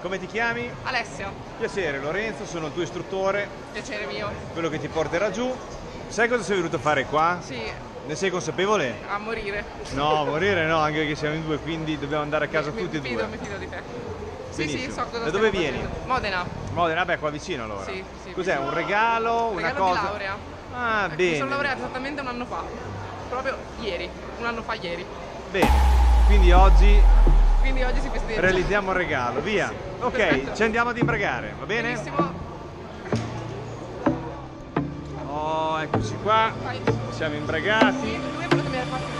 come ti chiami? Alessia, Piacere, Lorenzo, sono il tuo istruttore, piacere mio. quello che ti porterà giù. Sai cosa sei venuto a fare qua? Sì, Ne sei consapevole? a morire. No, morire no, anche perché siamo in due, quindi dobbiamo andare a casa mi, tutti e mi fido, due. mi fido di te. Sì, sì, Benissimo. so cosa Da dove vieni? facendo. Modena. Modena, beh, qua vicino allora. Sì, sì, Cos'è? Un regalo? Una Regalo cosa? di laurea. Ah, Ecco, bene. Mi sono laureata esattamente un anno fa. Proprio ieri. Un anno fa ieri. Bene. Quindi oggi Quindi oggi si festeggia. realizziamo il regalo, via. Sì, ok, perfetto. ci andiamo ad imbragare, va bene? Benissimo. Oh, eccoci qua. Siamo imbragati. Lui è che mi ha fatto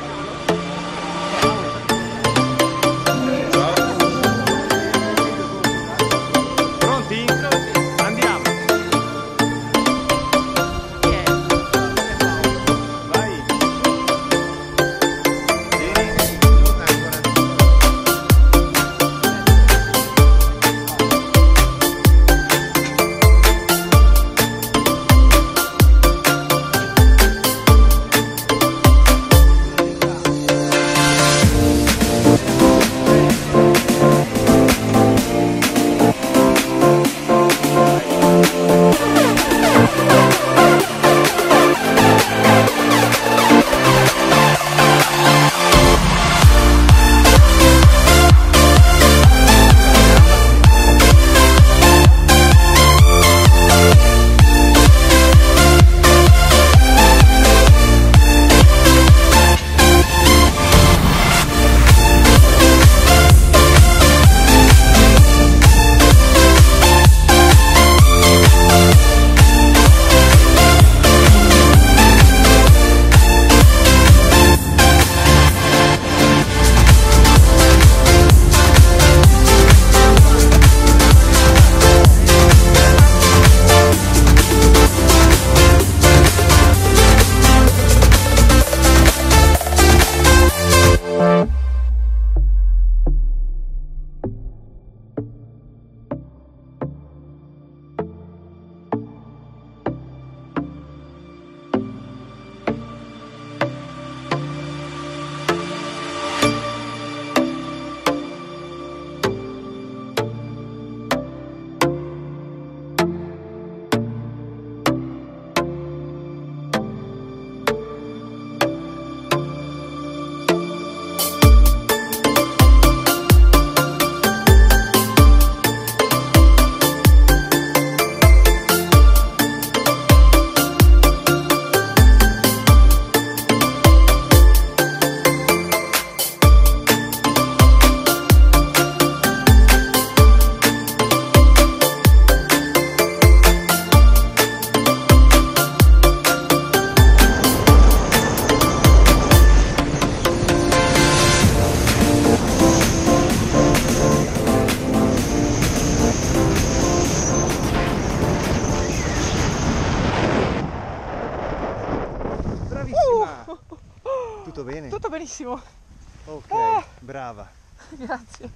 Tutto bene? Tutto benissimo. Ok, Ah. brava. Grazie.